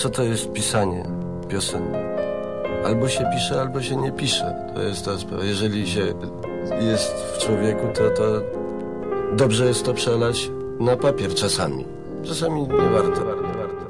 Co to jest pisanie piosenek? Albo się pisze, albo się nie pisze. To jest ta sprawa. Jeżeli się jest w człowieku, to, to dobrze jest to przelać na papier czasami. Czasami nie warto, warto, warto.